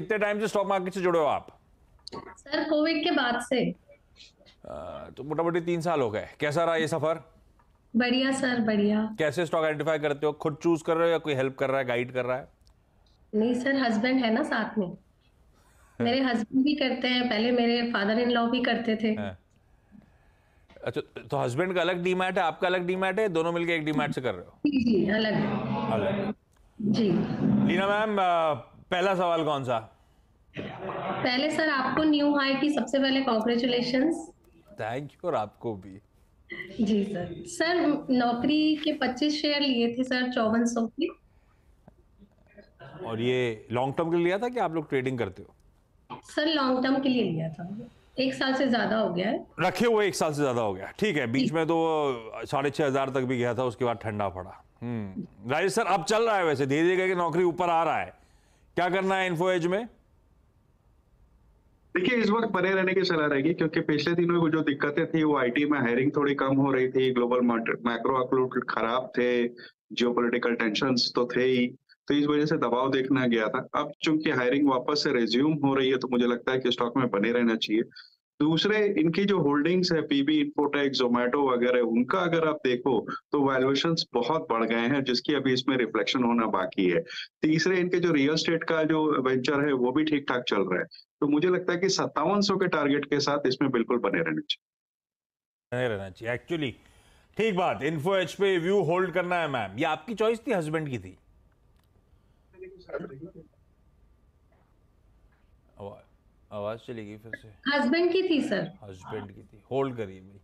कितने टाइम से stock market से जुड़े हो आप? सर कोविड के बाद से। अ, तो मोटा मोटी तीन साल हो गए। कैसा रहा ये सफ़र? बढ़िया सर बढ़िया। कैसे स्टॉक आइडेंटिफाई करते हो? खुद चूज़ कर रहे हो या कोई हेल्प कर रहा है गाइड कर रहा है? नहीं सर हस्बैंड है ना साथ में। मेरे हस्बैंड भी करते हैं पहले मेरे फादर इन लॉ भी करते थे। हाँ। अच्छा तो हस्बैंड का अलग डीमैट है आपका अलग डीमैट है दोनों मिलके एक डीमैट से कर रहे हो? जी अलग। अलग। जी। लीना मैम पहला सवाल कौन सा? पहले सर आपको न्यू हाई की सबसे पहले कॉन्ग्रेचुलेशन थैंक यू और आपको भी। जी सर। सर नौकरी के 25 शेयर लिए थे सर चौवन सौ के। और ये लॉन्ग टर्म के लिए लिया था कि आप लोग ट्रेडिंग करते हो? सर लॉन्ग टर्म के लिए लिया था। एक साल से ज़्यादा हो गया है। रखे हुए एक साल से ज़्यादा हो गया। ठीक है बीच में तो साढ़े छह हज़ार तक भी गया था उसके बाद ठंडा पड़ा। हम्म। राजेश सर अब चल रहा है वैसे धीरे धीरे करके नौकरी ऊपर आ रहा है। क्या करना है इन्फो एज में? देखिए, इस वक्त बने रहने की सलाह रहेगी, क्योंकि पिछले दिनों में जो दिक्कतें थी, वो आईटी में हायरिंग थोड़ी कम हो रही थी ग्लोबल माइक्रो आउटलुक खराब थे जियो पोलिटिकल टेंशन तो थे ही तो इस वजह से दबाव देखना गया था। अब चूँकि हायरिंग वापस से रेज्यूम हो रही है तो मुझे लगता है कि स्टॉक में बने रहना चाहिए। दूसरे इनकी जो होल्डिंग्स है पीबी इन्फोटेक जोमेटो वगैरह उनका अगर आप देखो तो वैल्यूएशन बहुत बढ़ गए हैं जिसकी अभी इसमें रिफ्लेक्शन होना बाकी है। तीसरे इनके जो रियल स्टेट का जो वेंचर है वो भी ठीक ठाक चल रहा है। तो मुझे लगता है कि सत्तावन सौ के टारगेट के साथ इसमें बिल्कुल बने रहने चाहिए। नहीं रहना चाहिए एक्चुअली ठीक बात इन्फो एच पे व्यू होल्ड करना है मैम ये आपकी चॉइस थी हस्बैंड की थी? आवाज़ चली गई फिर से। हस्बैंड की थी सर हस्बैंड की थी। होल्ड करिए भाई।